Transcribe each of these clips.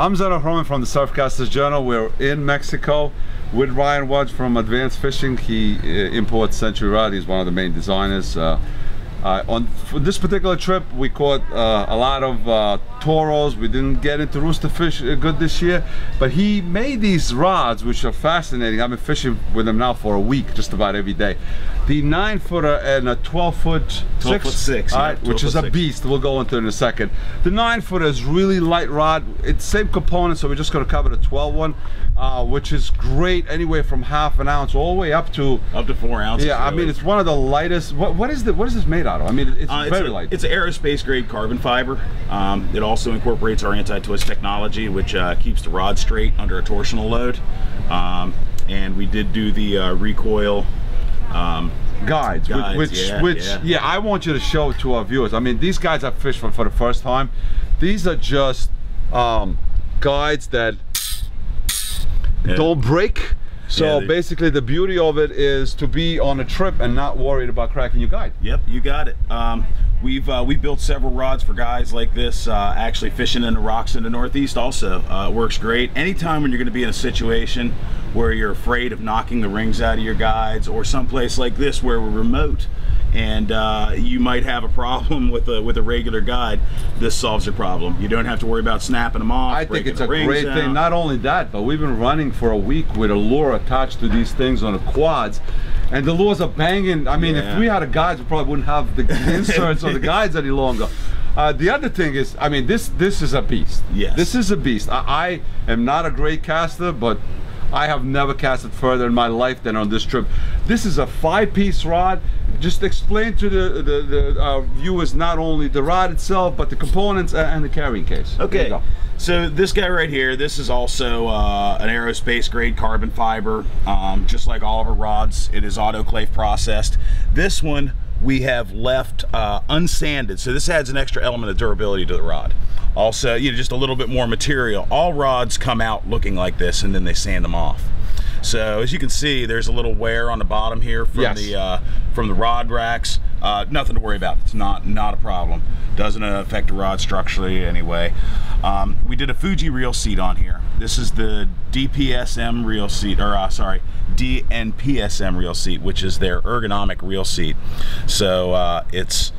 I'm Zeno Hromin from the Surfcasters Journal. We're in Mexico with Ryan Wudge from Advanced Fishing. He uh, imports Century Rod. He's one of the main designers. Uh, uh, on for this particular trip, we caught uh, a lot of uh, toros. We didn't get into rooster fish uh, good this year, but he made these rods, which are fascinating. I've been fishing with them now for a week, just about every day. The nine footer and a 12 foot 12 foot six, all yeah, 12 which is a beast. We'll go into it in a second. The nine footer is really light rod. It's same components, so we're just going to cover the 12 one, uh, which is great. Anywhere from half an ounce all the way up to Up to four ounces. yeah, I mean it's one of the lightest. What what is the what is this made out I mean it's Uh, it's very a, light. It's aerospace grade carbon fiber. Um, it also incorporates our anti-twist technology, which uh, keeps the rod straight under a torsional load. Um, and we did do the uh, recoil. Um, guides, which- Guides, which yeah, which yeah. yeah. I want you to show to our viewers. I mean these guys I fished for for the first time. These are just um, guides that Yeah. don't break. So Yeah, basically the beauty of it is to be on a trip and not worried about cracking your guide. Yep, you got it. Um, we've uh, we built several rods for guys like this. Uh, actually, fishing in the rocks in the Northeast also uh, it works great. Anytime when you're going to be in a situation where you're afraid of knocking the rings out of your guides, or someplace like this where we're remote and uh, you might have a problem with a with a regular guide, this solves your problem. You don't have to worry about snapping them off. I think it's a great thing. Not only that, but we've been running for a week with a lure attached to these things on the quads. And the lures are banging. I mean, Yeah. if we had a guide, we probably wouldn't have the inserts or the guides any longer. Uh, the other thing is, I mean, this this is a beast. Yes. This is a beast. I, I am not a great caster, but I have never casted further in my life than on this trip. This is a five-piece rod. Just explain to the the, the uh, viewers not only the rod itself, but the components and the carrying case. Okay, so this guy right here, this is also uh, an aerospace grade carbon fiber, um, just like all of our rods. It is autoclave processed. This one we have left uh, unsanded, so this adds an extra element of durability to the rod. Also, you know, just a little bit more material. All rods come out looking like this, and then they sand them off. So as you can see, there's a little wear on the bottom here from Yes. the uh, from the rod racks. Uh, nothing to worry about. It's not not a problem. Doesn't affect the rod structurally anyway. Um, we did a Fuji reel seat on here. This is the DPSM reel seat, or uh, sorry, DNPSM reel seat, which is their ergonomic reel seat. So uh, it's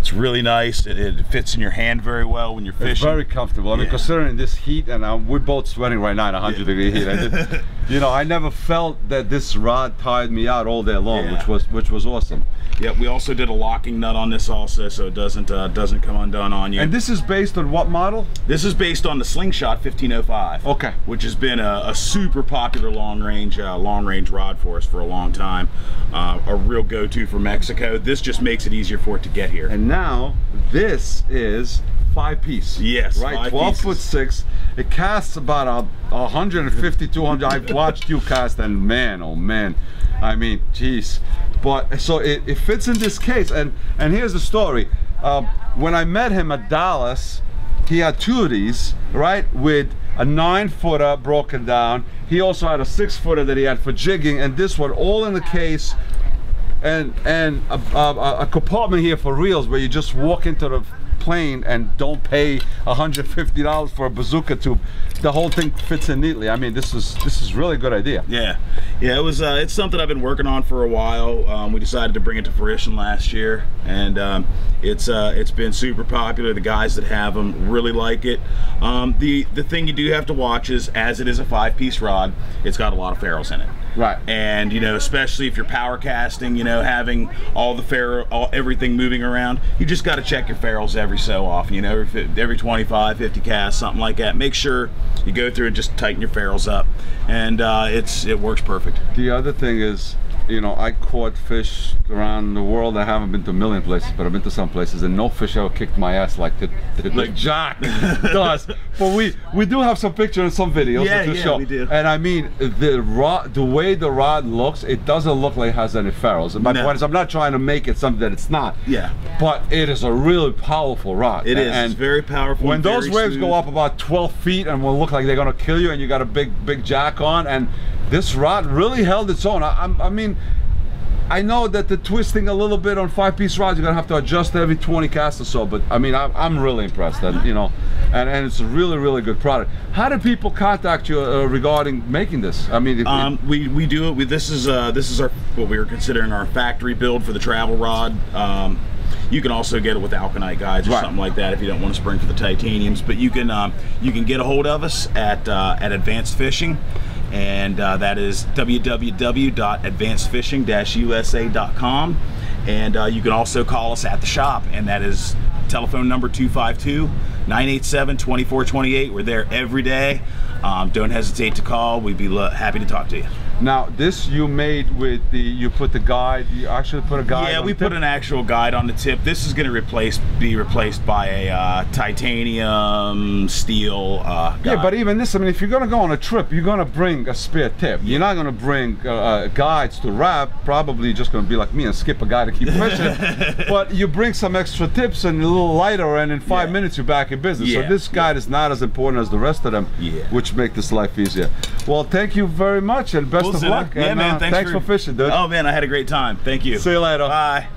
it's really nice. It, it fits in your hand very well when you're fishing. It's very comfortable. I mean, Yeah. considering this heat, and uh, we're both sweating right now in 100 degree heat. You know, I never felt that this rod tired me out all day long, Yeah. which was which was awesome. Yeah, we also did a locking nut on this also, so it doesn't uh, doesn't come undone on you. And this is based on what model? This is based on the Slingshot 1505. Okay. Which has been a, a super popular long range uh, long range rod for us for a long time. Uh, a real go-to for Mexico. This just makes it easier for it to get here. And now this is five piece. Yes, Right, 12 pieces. foot six. It casts about a 150, 200. I've watched you cast, and man, oh man, I mean, geez. But so it, it fits in this case, and and here's the story. Um, when I met him at Dallas, he had two of these, right, with a nine footer broken down. He also had a six footer that he had for jigging, and this one all in the case and and a, a, a compartment here for reels where you just walk into the plane and don't pay $150 for a bazooka tube the whole thing fits in neatly i mean this is this is really a good idea Yeah, yeah, it was. Uh, it's something I've been working on for a while. Um, we decided to bring it to fruition last year, and um, it's uh, it's been super popular. The guys that have them really like it. Um, the the thing you do have to watch is, as it is a five piece rod, it's got a lot of ferrules in it. Right. And you know, especially if you're power casting, you know, having all the ferrule, all, everything moving around, you just got to check your ferrules every so often. You know, every, every 25, 50 casts, something like that. Make sure you go through and just tighten your ferrules up, and uh, it's it works perfect. the other thing is you know i caught fish around the world i haven't been to a million places but i've been to some places and no fish ever kicked my ass like the, the, Like- jack does but we we do have some pictures and some videos Yeah, to yeah, show we do. and i mean the rod the way the rod looks it doesn't look like it has any ferrules And my No. point is i'm not trying to make it something that it's not Yeah. but it is a really powerful rod It is. and it's very powerful. when and those very waves go up about 12 feet and will look like they're gonna kill you and you got a big big jack on and this rod really held its own I, I'm- I mean I know that the twisting a little bit on five piece rods, you're gonna have to adjust every 20 casts or so. But I mean, I'm, I'm really impressed, and you know, and, and it's a really really good product. How do people contact you uh, regarding making this? I mean, Um, we, we do it. We, this is uh, this is our what we were considering our factory build for the travel rod. Um, you can also get it with Alconite guides or Right. something like that if you don't want to spring for the titaniums. But you can um, you can get a hold of us at uh, at Advanced Fishing, and uh, that is www.advancedfishing-usa.com. And uh, you can also call us at the shop, and that is telephone number 252 987 2428. We're there every day. Um, don't hesitate to call. We'd be happy to talk to you. Now this you made with the you put the guide. You actually put a guide. Yeah, we put an actual guide on the tip. This is going to replace be replaced by a uh, titanium steel uh, guide. Yeah, but even this, I mean, if you're gonna go on a trip, you're gonna bring a spare tip. You're not gonna bring uh, uh, guides to wrap. Probably just gonna be like me and skip a guide to keep fishing. but you bring some extra tips and a little lighter, and in five Yeah. minutes you're back in business. Yeah, So this guide is not as important as the rest of them, Yeah. which make this life easier. Well, thank you very much, and best Cool, of luck. Yeah, and, man. uh, Thanks, for fishing, dude. Oh man, I had a great time. Thank you. See you later. Bye.